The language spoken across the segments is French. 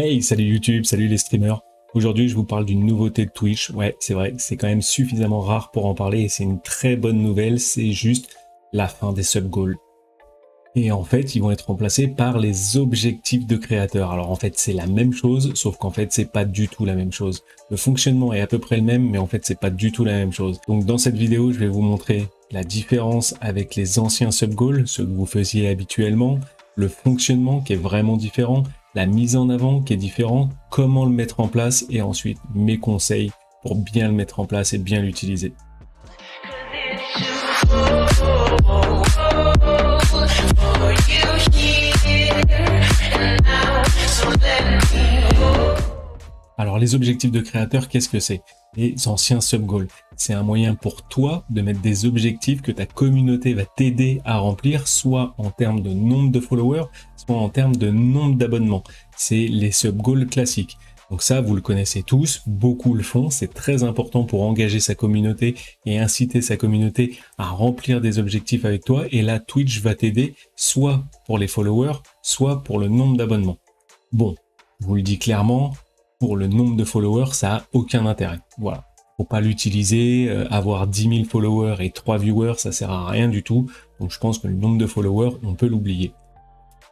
Hey, salut YouTube, salut les streamers. Aujourd'hui, je vous parle d'une nouveauté de Twitch. Ouais, c'est vrai, c'est quand même suffisamment rare pour en parler et c'est une très bonne nouvelle. C'est juste la fin des sub goals. Et en fait, ils vont être remplacés par les objectifs de créateurs. Alors en fait, c'est la même chose, sauf qu'en fait, c'est pas du tout la même chose. Le fonctionnement est à peu près le même, mais en fait, c'est pas du tout la même chose. Donc dans cette vidéo, je vais vous montrer la différence avec les anciens sub goals, ceux que vous faisiez habituellement, le fonctionnement qui est vraiment différent, la mise en avant qui est différente, comment le mettre en place et ensuite mes conseils pour bien le mettre en place et bien l'utiliser. Alors les objectifs de créateur, qu'est-ce que c'est? Les anciens sub-goals. C'est un moyen pour toi de mettre des objectifs que ta communauté va t'aider à remplir, soit en termes de nombre de followers, soit en termes de nombre d'abonnements. C'est les sub-goals classiques. Donc ça, vous le connaissez tous, beaucoup le font, c'est très important pour engager sa communauté et inciter sa communauté à remplir des objectifs avec toi. Et là, Twitch va t'aider soit pour les followers, soit pour le nombre d'abonnements. Bon, je vous le dis clairement, pour le nombre de followers, ça a aucun intérêt. Voilà. Faut pas l'utiliser, euh, avoir 10 000 followers et 3 viewers, ça sert à rien du tout. Donc je pense que le nombre de followers, on peut l'oublier.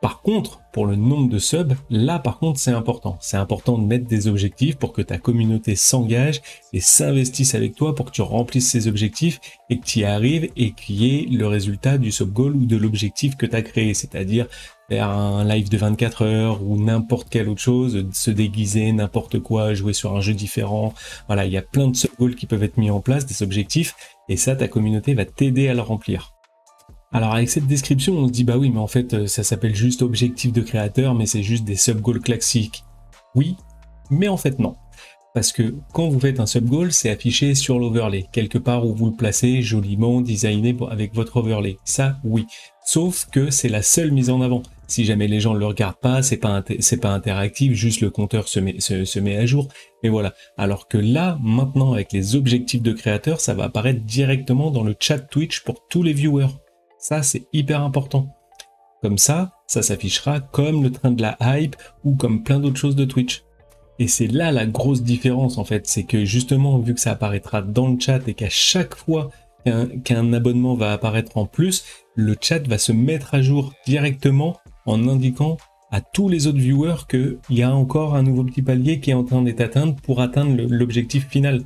Par contre, pour le nombre de subs, là par contre c'est important. C'est important de mettre des objectifs pour que ta communauté s'engage et s'investisse avec toi pour que tu remplisses ces objectifs et que tu y arrives et qu'il y ait le résultat du sub goal ou de l'objectif que tu as créé. C'est-à-dire faire un live de 24 heures ou n'importe quelle autre chose, se déguiser, n'importe quoi, jouer sur un jeu différent. Voilà, il y a plein de sub-goals qui peuvent être mis en place, des objectifs, et ça, ta communauté va t'aider à le remplir. Alors avec cette description, on se dit bah oui, mais en fait, euh, ça s'appelle juste objectif de créateur, mais c'est juste des sub-goals classiques. Oui, mais en fait non. Parce que quand vous faites un sub-goal, c'est affiché sur l'overlay, quelque part où vous le placez joliment designé avec votre overlay. Ça, oui. Sauf que c'est la seule mise en avant. Si jamais les gens ne le regardent pas, c'est pas c'est pas interactif, juste le compteur se met, se, met à jour. Mais voilà. Alors que là, maintenant, avec les objectifs de créateur, ça va apparaître directement dans le chat Twitch pour tous les viewers. Ça, c'est hyper important. Comme ça, ça s'affichera comme le train de la hype ou comme plein d'autres choses de Twitch. Et c'est là la grosse différence en fait, c'est que justement vu que ça apparaîtra dans le chat et qu'à chaque fois qu'un abonnement va apparaître en plus, le chat va se mettre à jour directement en indiquant à tous les autres viewers qu'il y a encore un nouveau petit palier qui est en train d'être atteint pour atteindre l'objectif final.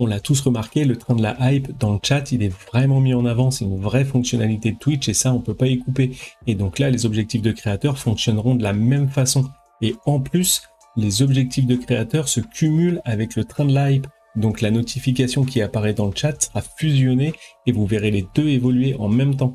On l'a tous remarqué, le train de la hype dans le chat, il est vraiment mis en avant, c'est une vraie fonctionnalité de Twitch et ça on peut pas y couper. Et donc là, les objectifs de créateurs fonctionneront de la même façon. Et en plus, les objectifs de créateurs se cumulent avec le train de hype. Donc la notification qui apparaît dans le chat sera fusionnée et vous verrez les deux évoluer en même temps.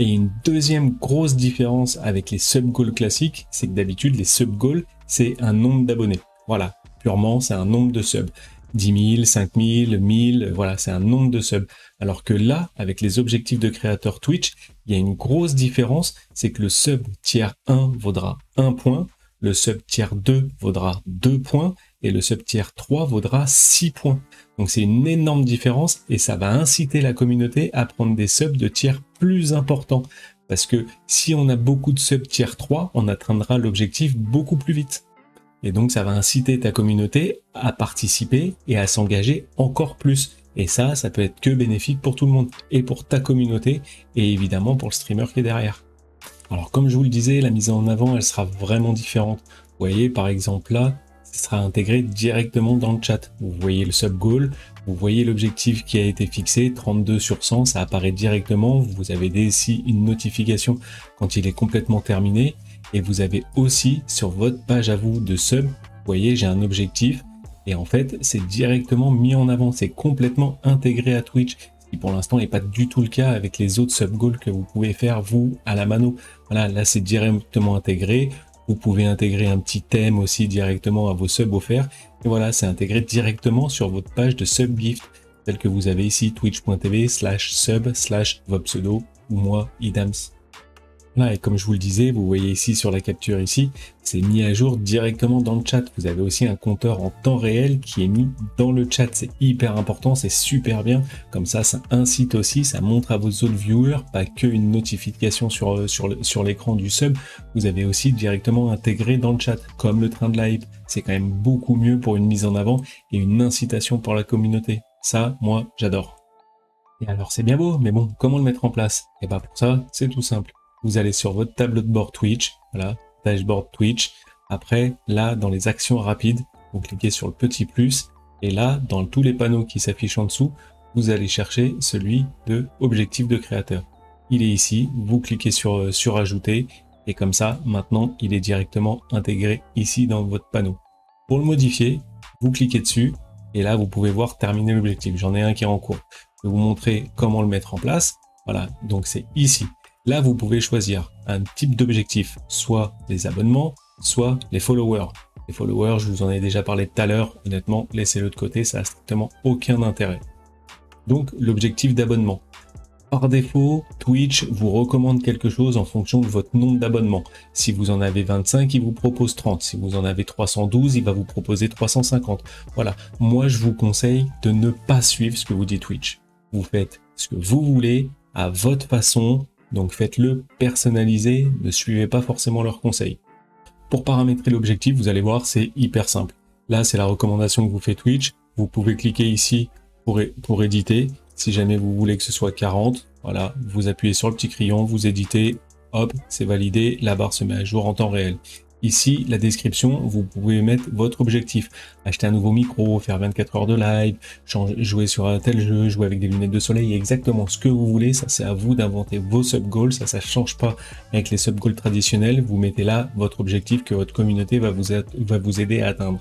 Et une deuxième grosse différence avec les sub-goals classiques, c'est que d'habitude les sub-goals, c'est un nombre d'abonnés. Voilà, purement c'est un nombre de subs. 10 000, 5 000, 1000, voilà, c'est un nombre de subs. Alors que là, avec les objectifs de créateur Twitch, il y a une grosse différence, c'est que le sub tiers 1 vaudra 1 point, le sub tier 2 vaudra 2 points et le sub tier 3 vaudra 6 points. Donc c'est une énorme différence et ça va inciter la communauté à prendre des subs de tiers plus importants. Parce que si on a beaucoup de sub tier 3, on atteindra l'objectif beaucoup plus vite. Et donc ça va inciter ta communauté à participer et à s'engager encore plus. Et ça, ça peut être que bénéfique pour tout le monde. Et pour ta communauté et évidemment pour le streamer qui est derrière. Alors comme je vous le disais, la mise en avant, elle sera vraiment différente. Vous voyez, par exemple là, sera intégré directement dans le chat. Vous voyez le sub goal, vous voyez l'objectif qui a été fixé, 32 sur 100, ça apparaît directement. Vous avez ici une notification quand il est complètement terminé. Et vous avez aussi sur votre page à vous de sub, vous voyez, j'ai un objectif. Et en fait, c'est directement mis en avant, c'est complètement intégré à Twitch qui pour l'instant n'est pas du tout le cas avec les autres sub-goals que vous pouvez faire vous à la mano. Voilà, là c'est directement intégré. Vous pouvez intégrer un petit thème aussi directement à vos subs offerts. Et voilà, c'est intégré directement sur votre page de sub gift, tel que vous avez ici twitch.tv slash sub slash vos ou moi idams. Là, et comme je vous le disais, vous voyez ici sur la capture ici, c'est mis à jour directement dans le chat. Vous avez aussi un compteur en temps réel qui est mis dans le chat. C'est hyper important, c'est super bien. Comme ça, ça incite aussi, ça montre à vos autres viewers, pas que une notification sur, euh, sur, sur l'écran du sub. Vous avez aussi directement intégré dans le chat, comme le train de live. C'est quand même beaucoup mieux pour une mise en avant et une incitation pour la communauté. Ça, moi, j'adore. Et alors, c'est bien beau, mais bon, comment le mettre en place? Et bah pour ça, c'est tout simple vous allez sur votre tableau de bord Twitch, voilà, dashboard Twitch. Après, là, dans les actions rapides, vous cliquez sur le petit plus, et là, dans tous les panneaux qui s'affichent en dessous, vous allez chercher celui de objectif de créateur. Il est ici, vous cliquez sur, euh, sur ajouter, et comme ça, maintenant, il est directement intégré ici dans votre panneau. Pour le modifier, vous cliquez dessus, et là, vous pouvez voir terminer l'objectif. J'en ai un qui est en cours. Je vais vous montrer comment le mettre en place. Voilà, donc c'est ici. Là, vous pouvez choisir un type d'objectif, soit les abonnements, soit les followers. Les followers, je vous en ai déjà parlé tout à l'heure, honnêtement, laissez-le de côté, ça n'a strictement aucun intérêt. Donc, l'objectif d'abonnement. Par défaut, Twitch vous recommande quelque chose en fonction de votre nombre d'abonnements. Si vous en avez 25, il vous propose 30. Si vous en avez 312, il va vous proposer 350. Voilà. Moi, je vous conseille de ne pas suivre ce que vous dit Twitch. Vous faites ce que vous voulez à votre façon, donc faites-le personnalisé, ne suivez pas forcément leurs conseils. Pour paramétrer l'objectif, vous allez voir, c'est hyper simple. Là, c'est la recommandation que vous fait Twitch. Vous pouvez cliquer ici pour, pour éditer. Si jamais vous voulez que ce soit 40, voilà, vous appuyez sur le petit crayon, vous éditez, hop, c'est validé, la barre se met à jour en temps réel. Ici, la description, vous pouvez mettre votre objectif. Acheter un nouveau micro, faire 24 heures de live, jouer sur un tel jeu, jouer avec des lunettes de soleil, exactement ce que vous voulez. Ça, c'est à vous d'inventer vos sub-goals. Ça, ça change pas avec les sub-goals traditionnels. Vous mettez là votre objectif que votre communauté va vous, va vous aider à atteindre.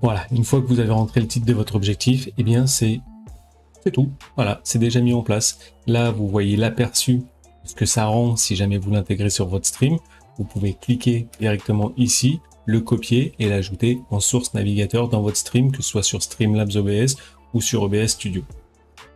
Voilà, une fois que vous avez rentré le titre de votre objectif, eh bien, c'est tout. Voilà, c'est déjà mis en place. Là, vous voyez l'aperçu, ce que ça rend si jamais vous l'intégrez sur votre stream vous pouvez cliquer directement ici, le copier et l'ajouter en source navigateur dans votre stream, que ce soit sur Streamlabs OBS ou sur OBS Studio.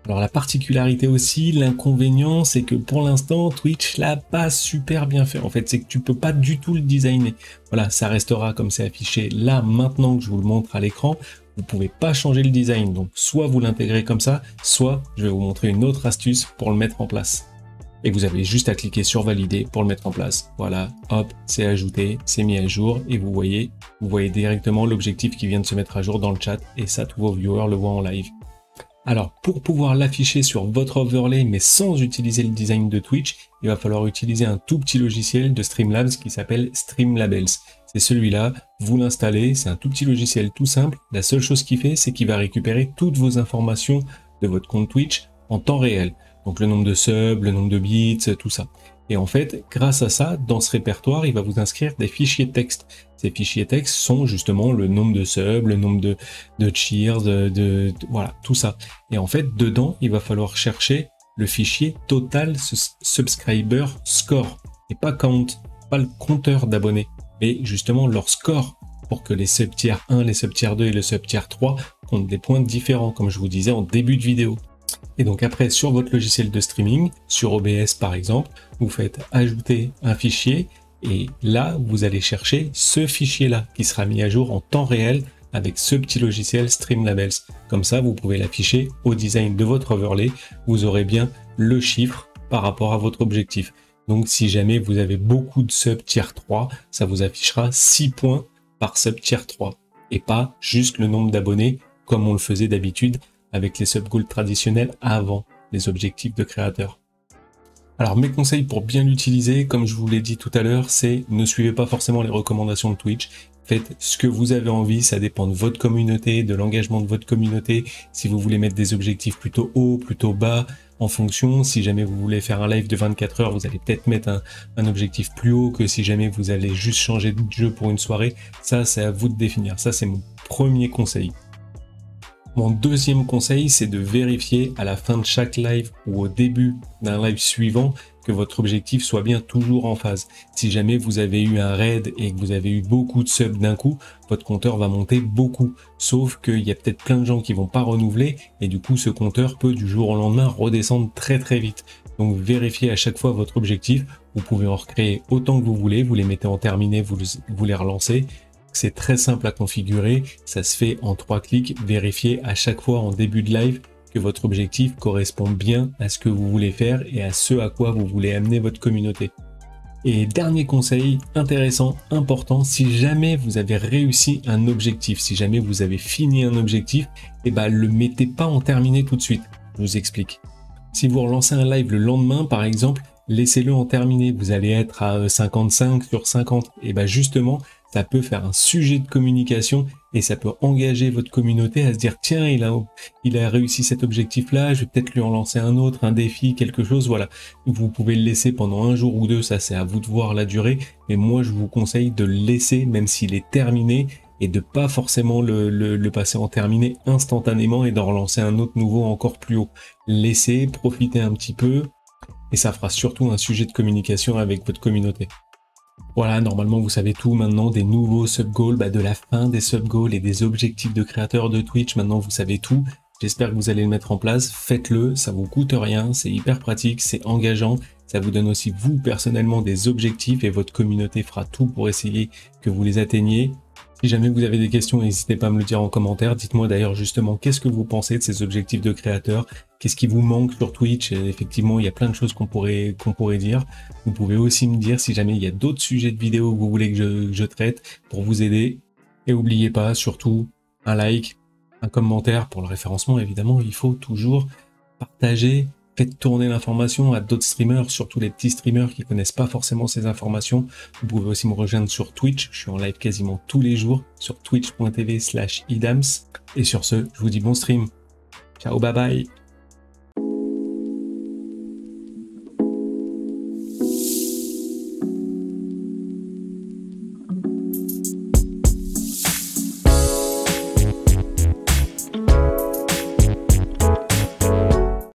Alors la particularité aussi, l'inconvénient, c'est que pour l'instant, Twitch l'a pas super bien fait. En fait, c'est que tu peux pas du tout le designer. Voilà, ça restera comme c'est affiché là maintenant que je vous le montre à l'écran. Vous pouvez pas changer le design. Donc soit vous l'intégrez comme ça, soit je vais vous montrer une autre astuce pour le mettre en place et vous avez juste à cliquer sur valider pour le mettre en place. Voilà, hop, c'est ajouté, c'est mis à jour et vous voyez, vous voyez directement l'objectif qui vient de se mettre à jour dans le chat et ça tous vos viewers le voient en live. Alors pour pouvoir l'afficher sur votre overlay mais sans utiliser le design de Twitch, il va falloir utiliser un tout petit logiciel de Streamlabs qui s'appelle Streamlabels. C'est celui-là, vous l'installez, c'est un tout petit logiciel tout simple. La seule chose qu'il fait, c'est qu'il va récupérer toutes vos informations de votre compte Twitch en temps réel. Donc le nombre de subs, le nombre de bits, tout ça. Et en fait, grâce à ça, dans ce répertoire, il va vous inscrire des fichiers texte. Ces fichiers texte sont justement le nombre de subs, le nombre de, de cheers, de, voilà, tout ça. Et en fait, dedans, il va falloir chercher le fichier total subscriber score. Et pas count, pas le compteur d'abonnés, mais justement leur score pour que les sub tiers 1, les sub tiers 2 et le sub tiers 3 comptent des points différents, comme je vous disais en début de vidéo. Et donc après, sur votre logiciel de streaming, sur OBS par exemple, vous faites ajouter un fichier et là, vous allez chercher ce fichier-là qui sera mis à jour en temps réel avec ce petit logiciel Streamlabels. Comme ça, vous pouvez l'afficher au design de votre overlay. Vous aurez bien le chiffre par rapport à votre objectif. Donc si jamais vous avez beaucoup de sub tier 3, ça vous affichera 6 points par sub tier 3 et pas juste le nombre d'abonnés comme on le faisait d'habitude avec les sub-goals traditionnels avant les objectifs de créateur. Alors mes conseils pour bien l'utiliser, comme je vous l'ai dit tout à l'heure, c'est ne suivez pas forcément les recommandations de Twitch. Faites ce que vous avez envie, ça dépend de votre communauté, de l'engagement de votre communauté. Si vous voulez mettre des objectifs plutôt hauts, plutôt bas, en fonction. Si jamais vous voulez faire un live de 24 heures, vous allez peut-être mettre un, un, objectif plus haut que si jamais vous allez juste changer de jeu pour une soirée. Ça, c'est à vous de définir. Ça, c'est mon premier conseil. Mon deuxième conseil, c'est de vérifier à la fin de chaque live ou au début d'un live suivant que votre objectif soit bien toujours en phase. Si jamais vous avez eu un raid et que vous avez eu beaucoup de subs d'un coup, votre compteur va monter beaucoup. Sauf qu'il y a peut-être plein de gens qui vont pas renouveler et du coup ce compteur peut du jour au lendemain redescendre très très vite. Donc vérifiez à chaque fois votre objectif. Vous pouvez en recréer autant que vous voulez. Vous les mettez en terminé, vous, vous les relancez c'est très simple à configurer, ça se fait en trois clics. Vérifiez à chaque fois en début de live que votre objectif correspond bien à ce que vous voulez faire et à ce à quoi vous voulez amener votre communauté. Et dernier conseil intéressant, important, si jamais vous avez réussi un objectif, si jamais vous avez fini un objectif, et eh ben le mettez pas en terminé tout de suite. Je vous explique. Si vous relancez un live le lendemain, par exemple, laissez-le en terminé. Vous allez être à 55 sur 50. Et ben justement, ça peut faire un sujet de communication et ça peut engager votre communauté à se dire tiens il a il a réussi cet objectif là je vais peut-être lui en lancer un autre un défi quelque chose voilà vous pouvez le laisser pendant un jour ou deux ça c'est à vous de voir la durée mais moi je vous conseille de le laisser même s'il est terminé et de pas forcément le, le, passer en terminé instantanément et d'en relancer un autre nouveau encore plus haut laissez profiter un petit peu et ça fera surtout un sujet de communication avec votre communauté. Voilà, normalement vous savez tout maintenant des nouveaux sub-goals, bah, de la fin des sub-goals et des objectifs de créateurs de Twitch, maintenant vous savez tout. J'espère que vous allez le mettre en place, faites-le, ça vous coûte rien, c'est hyper pratique, c'est engageant, ça vous donne aussi vous personnellement des objectifs et votre communauté fera tout pour essayer que vous les atteigniez. Si jamais vous avez des questions, n'hésitez pas à me le dire en commentaire. Dites-moi d'ailleurs justement qu'est-ce que vous pensez de ces objectifs de créateur, qu'est-ce qui vous manque sur Twitch? effectivement, il y a plein de choses qu'on pourrait, qu'on pourrait dire. Vous pouvez aussi me dire si jamais il y a d'autres sujets de vidéos que vous voulez que je, je traite pour vous aider. Et n'oubliez pas, surtout, un like, un commentaire pour le référencement, évidemment, il faut toujours partager faites tourner l'information à d'autres streamers, surtout les petits streamers qui connaissent pas forcément ces informations. Vous pouvez aussi me rejoindre sur Twitch, je suis en live quasiment tous les jours sur twitch.tv slash idams. Et sur ce, je vous dis bon stream. Ciao, bye bye